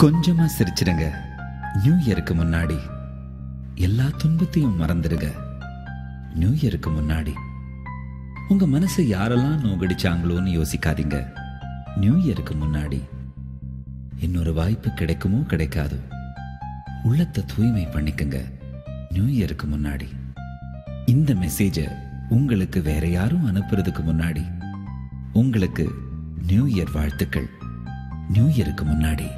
கொஞ்சமா சிரிச்சிடுங்க நியூ இயருக்கு முன்னாடி எல்லா துன்பத்தையும் மறந்துடுங்க. நியூ இயருக்கு முன்னாடி உங்க மனசை யாரெல்லாம் நோகடிச்சாங்களோன்னு யோசிக்காதீங்க. நியூ இயருக்கு முன்னாடி இன்னொரு வாய்ப்பு கிடைக்குமோ கிடைக்காதோ. உள்ளத்தை தூய்மை பண்ணிக்கங்க. நியூ இயருக்கு முன்னாடி இந்த மெசேஜை உங்களுக்கு வேற யாரும் அனுப்புறதுக்கு முன்னாடி உங்களுக்கு நியூ இயர் வாழ்த்துக்கள். நியூ இயருக்கு முன்னாடி